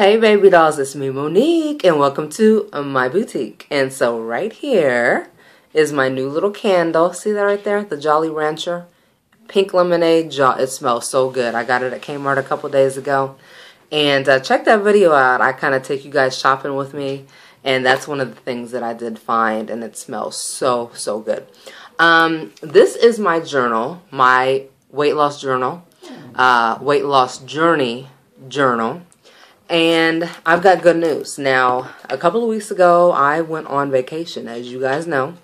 Hey baby dolls, it's me Monique and welcome to my boutique. And so right here is my new little candle. See that right there? The Jolly Rancher. Pink lemonade. It smells so good. I got it at Kmart a couple days ago. And uh, check that video out. I kind of take you guys shopping with me. And that's one of the things that I did find. And it smells so, so good. Um, this is my journal. My weight loss journal. Uh, weight loss journey journal. And I've got good news. Now, a couple of weeks ago, I went on vacation, as you guys know.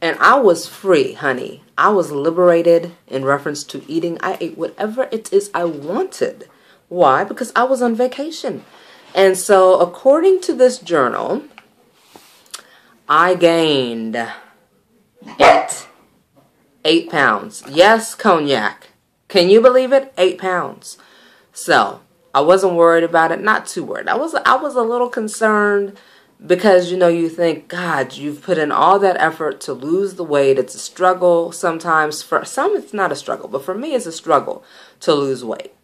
And I was free, honey. I was liberated in reference to eating. I ate whatever it is I wanted. Why? Because I was on vacation. And so, according to this journal, I gained eight, eight pounds. Yes, cognac. Can you believe it? Eight pounds. So, I wasn't worried about it, not too worried. I was I was a little concerned because you know you think god you've put in all that effort to lose the weight. It's a struggle sometimes. For some it's not a struggle but for me it's a struggle to lose weight.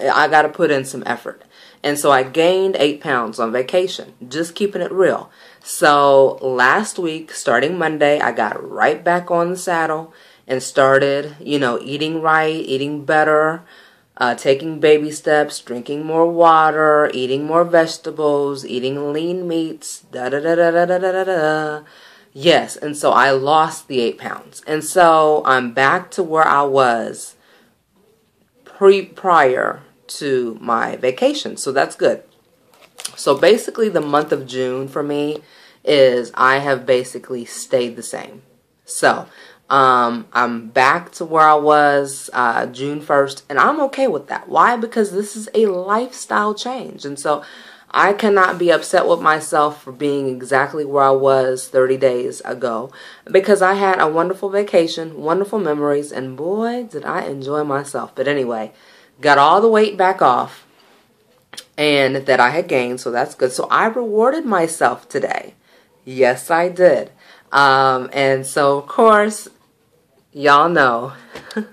I got to put in some effort. And so i gained eight pounds on vacation just keeping it real. So last week starting monday i got right back on the saddle and started you know eating right eating better uh, taking baby steps, drinking more water, eating more vegetables, eating lean meats, da da da da da da da da. Yes, and so I lost the eight pounds, and so I'm back to where I was pre prior to my vacation. So that's good. So basically, the month of June for me is I have basically stayed the same. So um, I'm back to where I was uh, June 1st, and I'm okay with that. Why? Because this is a lifestyle change. And so I cannot be upset with myself for being exactly where I was 30 days ago because I had a wonderful vacation, wonderful memories, and boy, did I enjoy myself. But anyway, got all the weight back off and that I had gained, so that's good. So I rewarded myself today. Yes, I did. Um, and so, of course, y'all know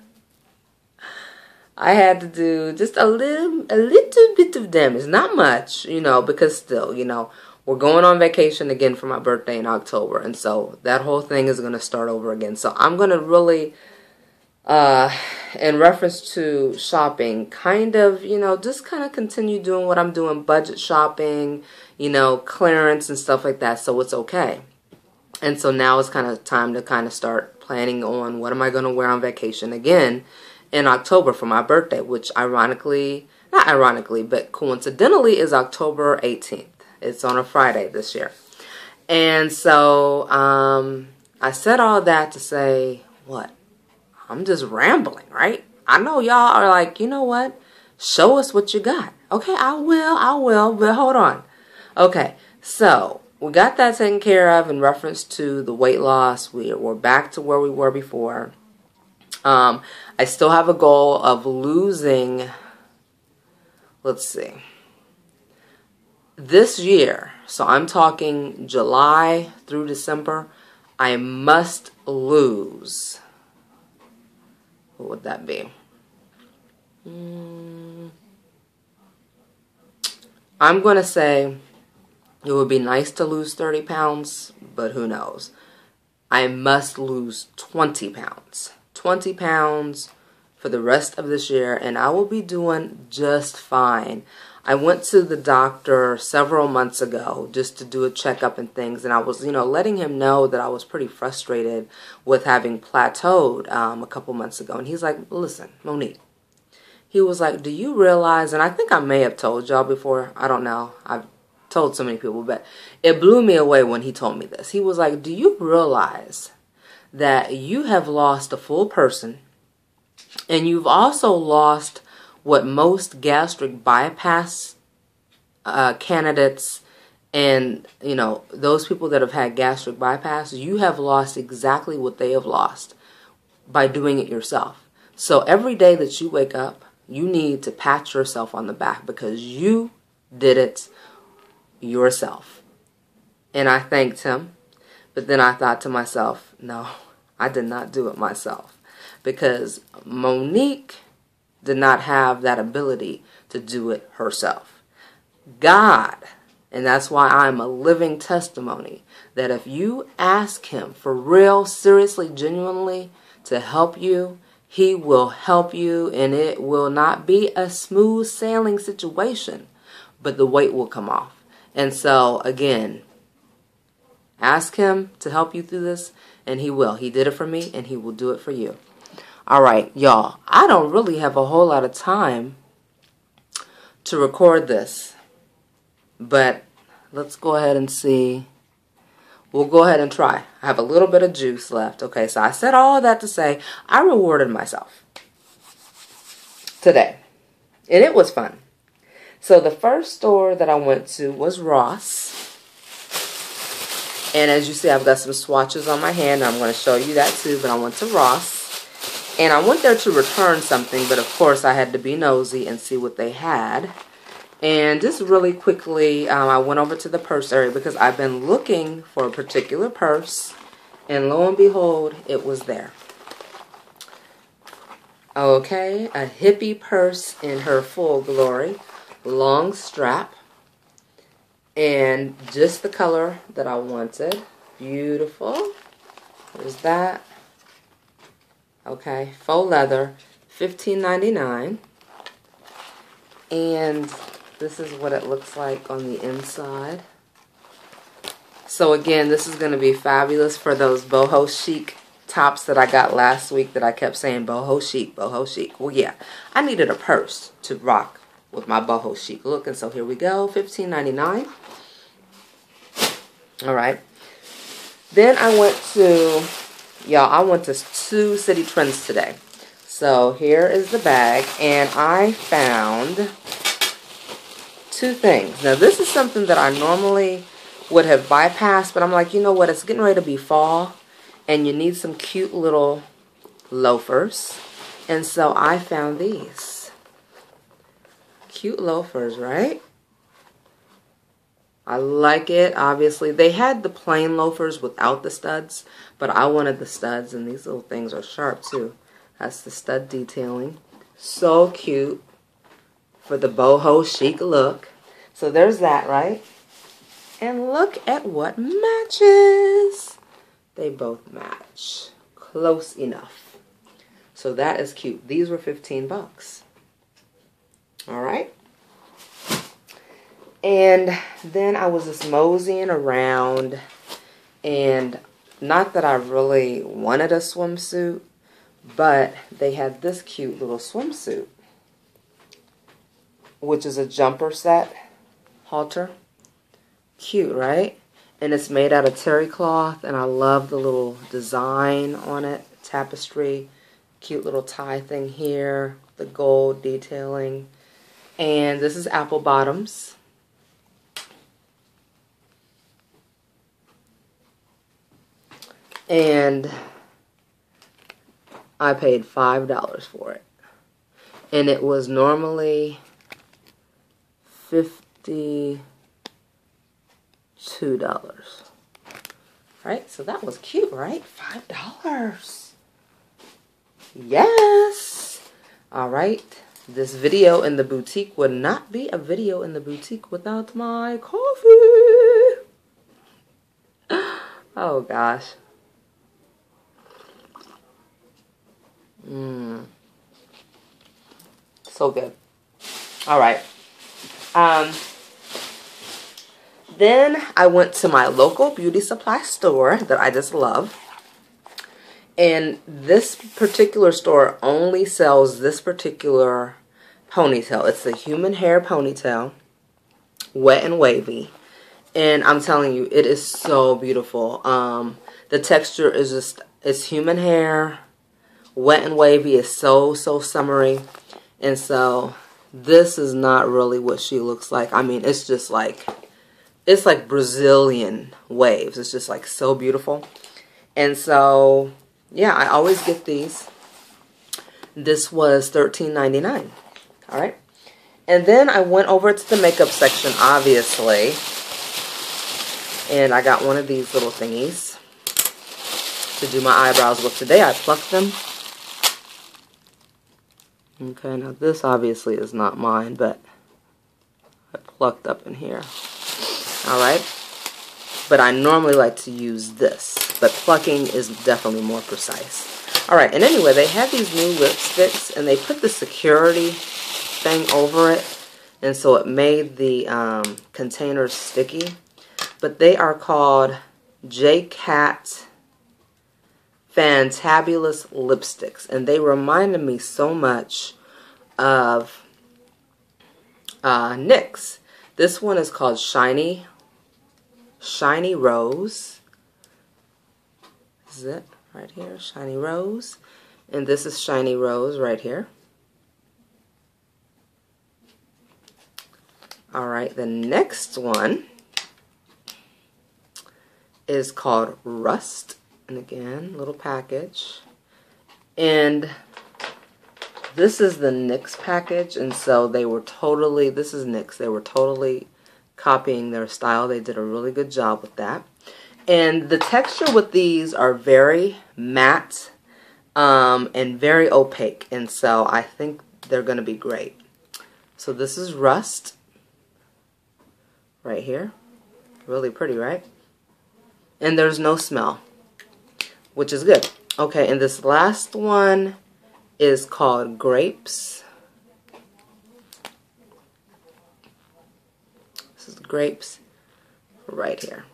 I had to do just a little a little bit of damage, not much, you know, because still, you know, we're going on vacation again for my birthday in October, and so that whole thing is going to start over again. So I'm going to really uh in reference to shopping, kind of, you know, just kind of continue doing what I'm doing, budget shopping, you know, clearance and stuff like that, so it's okay. And so now it's kind of time to kind of start planning on what am I going to wear on vacation again in October for my birthday, which ironically, not ironically, but coincidentally is October 18th. It's on a Friday this year. And so um, I said all that to say, what? I'm just rambling, right? I know y'all are like, you know what? Show us what you got. Okay, I will, I will, but hold on. Okay, so we got that taken care of in reference to the weight loss. We, we're back to where we were before. Um, I still have a goal of losing, let's see, this year. So I'm talking July through December. I must lose. What would that be? Mm, I'm going to say it would be nice to lose 30 pounds, but who knows. I must lose 20 pounds. 20 pounds for the rest of this year, and I will be doing just fine. I went to the doctor several months ago just to do a checkup and things, and I was, you know, letting him know that I was pretty frustrated with having plateaued um, a couple months ago. And he's like, listen, Monique, he was like, do you realize, and I think I may have told y'all before, I don't know, I've told so many people, but it blew me away when he told me this. He was like, Do you realize that you have lost a full person and you've also lost what most gastric bypass uh, candidates and you know those people that have had gastric bypass you have lost exactly what they have lost by doing it yourself so every day that you wake up you need to pat yourself on the back because you did it yourself. And I thanked him. But then I thought to myself, no, I did not do it myself. Because Monique did not have that ability to do it herself. God, and that's why I'm a living testimony that if you ask Him for real, seriously, genuinely to help you, He will help you, and it will not be a smooth sailing situation, but the weight will come off. And so, again, ask Him to help you through this, and He will. He did it for me, and He will do it for you. All right, y'all, I don't really have a whole lot of time to record this, but let's go ahead and see. We'll go ahead and try. I have a little bit of juice left. Okay, so I said all that to say I rewarded myself today, and it was fun. So the first store that I went to was Ross. And as you see, I've got some swatches on my hand. I'm going to show you that too, but I went to Ross. And I went there to return something, but of course I had to be nosy and see what they had. And just really quickly, um, I went over to the purse area because I've been looking for a particular purse. And lo and behold, it was there. Okay, a hippie purse in her full glory. Long strap. And just the color that I wanted. Beautiful. There's that. Okay, faux leather, $15.99. And this is what it looks like on the inside. So again, this is going to be fabulous for those boho chic tops that I got last week that I kept saying boho chic, boho chic. Well, yeah, I needed a purse to rock with my boho chic look. And so here we go, $15.99. All right. Then I went to Y'all, I went to two Citi Trends today. So here is the bag, and I found two things. Now, this is something that I normally would have bypassed, but I'm like, you know what? It's getting ready to be fall, and you need some cute little loafers. And so I found these. Cute loafers, right? I like it, obviously. They had the plain loafers without the studs, but I wanted the studs, and these little things are sharp, too. That's the stud detailing. So cute for the boho chic look. So there's that, right? And look at what matches. They both match. Close enough. So that is cute. These were 15 bucks. All right. And then I was just moseying around and not that I really wanted a swimsuit, but they had this cute little swimsuit, which is a jumper set halter. Cute, right? And it's made out of terry cloth, and I love the little design on it, tapestry, cute little tie thing here, the gold detailing. And this is apple bottoms. and I paid five dollars for it, and it was normally fifty two dollars. Right, so that was cute, right? Five dollars. Yes. All right. This video in the boutique would not be a video in the boutique without my coffee. Oh gosh. Mmm. So good. All right. Um, then I went to my local beauty supply store that I just love. And this particular store only sells this particular ponytail. It's the human hair ponytail, wet and wavy. And I'm telling you, it is so beautiful. Um, the texture is just, it's human hair Wet and Wavy It's so, so summery. And so this is not really what she looks like. I mean, it's just like, it's like Brazilian waves. It's just like so beautiful. And so, yeah, I always get these. This was $13.99. All right. And then I went over to the makeup section, obviously. And I got one of these little thingies to do my eyebrows with. Today I plucked them Okay, now this obviously is not mine, but I plucked up in here. Alright? But I normally like to use this, but plucking is definitely more precise. Alright, and anyway, they had these new lipsticks, and they put the security thing over it, and so it made the um, containers sticky. But they are called J-Cat fantabulous lipsticks and they reminded me so much of uh, NYX. This one is called Shiny Shiny Rose. This is it right here, Shiny Rose. And this is Shiny Rose right here. Alright, the next one is called Rust. And again, little package. And this is the NYX package. And so they were totally, this is NYX. They were totally copying their style. They did a really good job with that. And the texture with these are very matte um, and very opaque. And so I think they're going to be great. So this is Rust right here. Really pretty, right? And there's no smell which is good. Okay, and this last one is called Grapes. This is grapes right here.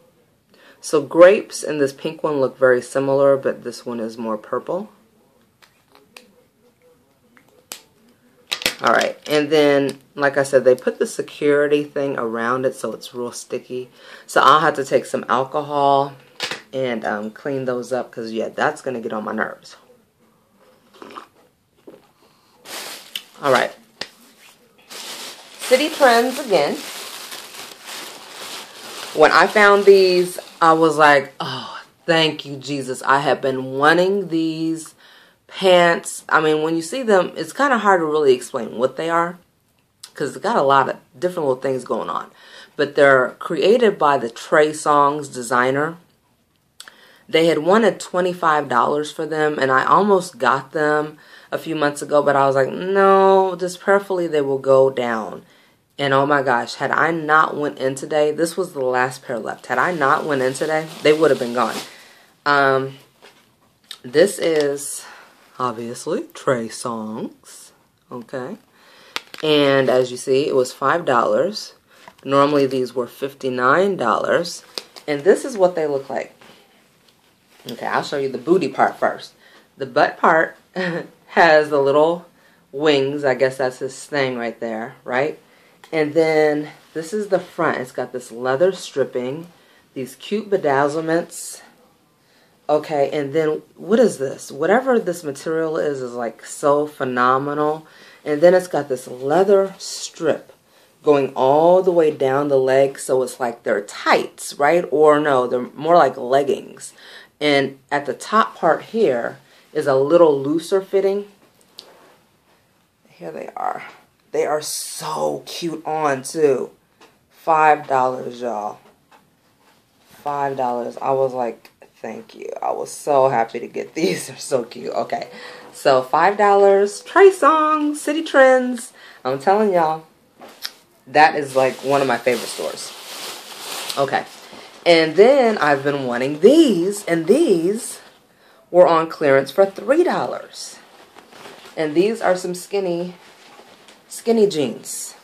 So grapes and this pink one look very similar, but this one is more purple. Alright, and then, like I said, they put the security thing around it so it's real sticky. So I'll have to take some alcohol and um, clean those up because, yeah, that's going to get on my nerves. All right. Citi Trends again. When I found these, I was like, oh, thank you, Jesus. I have been wanting these pants. I mean, when you see them, it's kind of hard to really explain what they are because it's got a lot of different little things going on. But they're created by the Trey Songz designer. They had wanted $25 for them, and I almost got them a few months ago, but I was like, no, just prayerfully they will go down. And oh my gosh, had I not went in today, this was the last pair left. Had I not went in today, they would have been gone. Um, this is obviously Trey Songz, okay? And as you see, it was $5. Normally these were $59. And this is what they look like. Okay, I'll show you the booty part first. The butt part has the little wings. I guess that's his thing right there, right? And then this is the front. It's got this leather stripping, these cute bedazzlements. Okay, and then what is this? Whatever this material is, is like so phenomenal. And then it's got this leather strip going all the way down the leg. So it's like they're tights, right? Or no, they're more like leggings. And at the top part here is a little looser fitting. Here they are. They are so cute on too. Five dollars, y'all. Five dollars. I was like, thank you. I was so happy to get these. They're so cute. Okay. So five dollars. Trey Songz, Citi Trends. I'm telling y'all, that is like one of my favorite stores. Okay. And then I've been wanting these, and these were on clearance for $3. And these are some skinny, skinny jeans.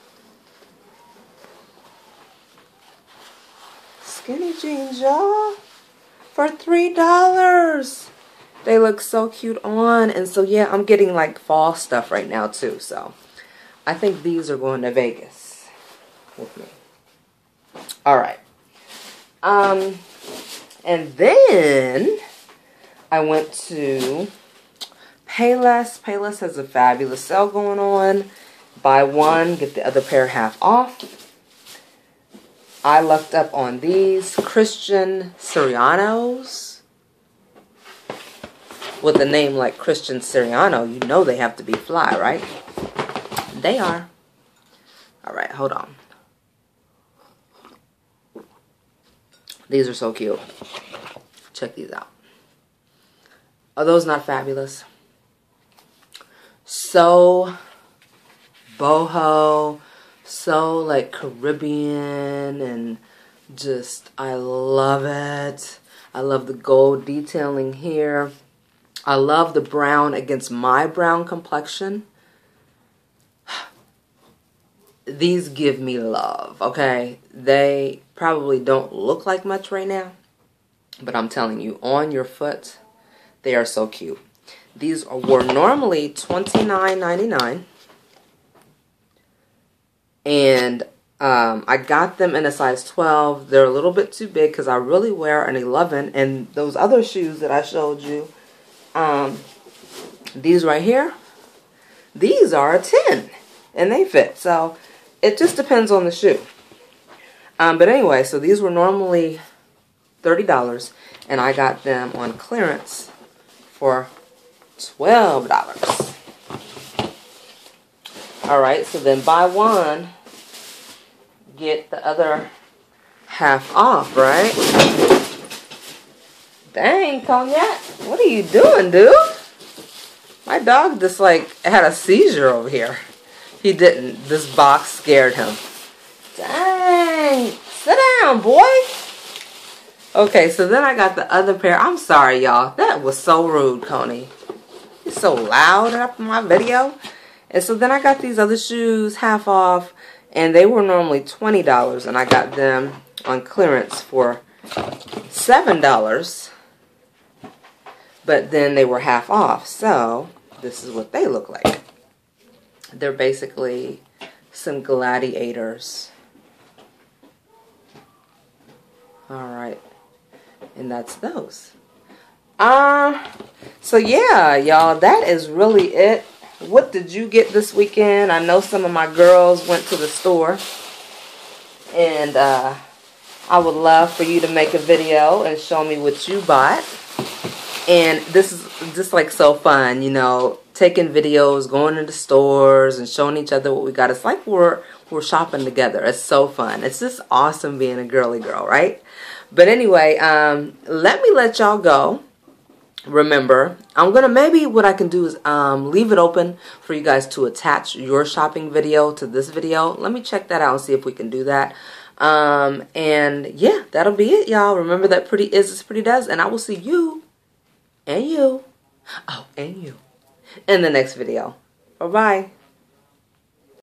Skinny jeans, y'all, for $3. They look so cute on. And so, yeah, I'm getting like fall stuff right now, too. So, I think these are going to Vegas with me. All right. Um, and then I went to Payless. Payless has a fabulous sale going on. Buy one, get the other pair half off. I lucked up on these Christian Sirianos. With a name like Christian Siriano, you know they have to be fly, right? They are. All right, hold on. These are so cute. Check these out. Are those not fabulous? So boho, so like Caribbean and just I love it. I love the gold detailing here. I love the brown against my brown complexion. These give me love, okay? They probably don't look like much right now, but I'm telling you, on your foot, they are so cute. These were normally $29.99. And um, I got them in a size 12. They're a little bit too big because I really wear an 11. And those other shoes that I showed you, um, these right here, these are a 10. And they fit. So it just depends on the shoe. Um, but anyway, so these were normally $30. And I got them on clearance for $12. Alright, so then buy one, get the other half off, right? Dang, Cognac, what are you doing, dude? My dog just like had a seizure over here. He didn't. This box scared him. Dang. Sit down, boy. Okay, so then I got the other pair. I'm sorry, y'all. That was so rude, Coney. He's so loud up in my video. And so then I got these other shoes half off and they were normally $20 and I got them on clearance for $7 but then they were half off so this is what they look like. They're basically some gladiators. Alright and that's those. Uh so yeah y'all that is really it what did you get this weekend? I know some of my girls went to the store. And uh, I would love for you to make a video and show me what you bought. And this is just like so fun, you know, taking videos, going into stores and showing each other what we got. It's like we're we're shopping together. It's so fun. It's just awesome being a girly girl, right? But anyway, um, let me let y'all go remember i'm gonna maybe what i can do is um, leave it open for you guys to attach your shopping video to this video. Let me check that out and see if we can do that. Um, and yeah that'll be it y'all. Remember that pretty is as pretty does and i will see you and you. Oh and you. In the next video. Bye bye